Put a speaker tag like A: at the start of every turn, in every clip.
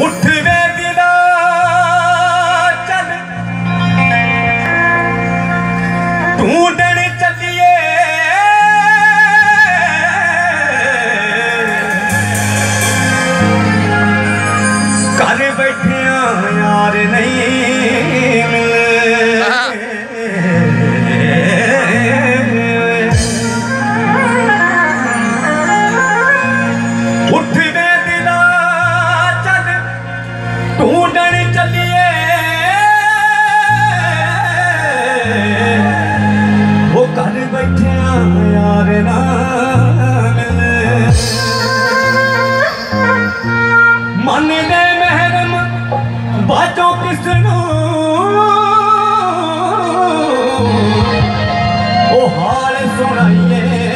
A: ਉੱਠ ਵੇ ਚੱਲ। ਢੂੰਡਣ ਚੱਲੀਏ। ਘਰ ਬੈਠਿਆਂ ਯਾਰ ਨਹੀਂ ਮਿਲੇ। ਬਾਜੋ ਕਿਸ ਨੂੰ? ਉਹ ਹਾਲ ਸੁਣਾਈਏ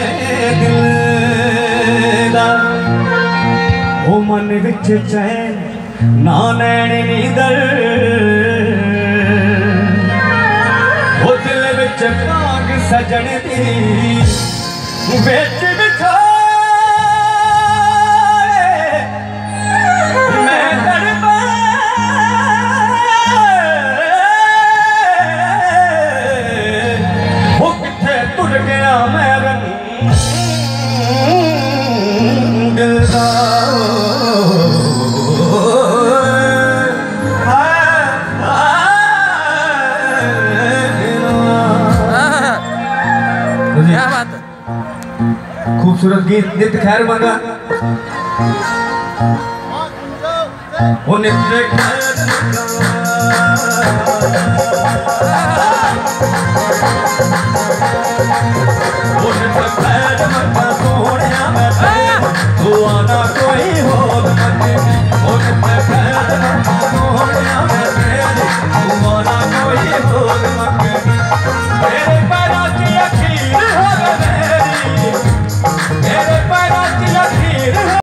A: ਦਿਲ ਦਾ। ਉਹ ਮਨ ਵਿੱਚ ਚੈਨ ਨਾ ਨੈਣ ਨੀਂਦਰ। ਉਹ ਦਿਲ ਵਿੱਚ ਭਾਗ ਸਜਣ ਦੀ। ਵਿੱਚ खूबसूरत गीत नित्य खैर मंगा वो नित्य Thank you.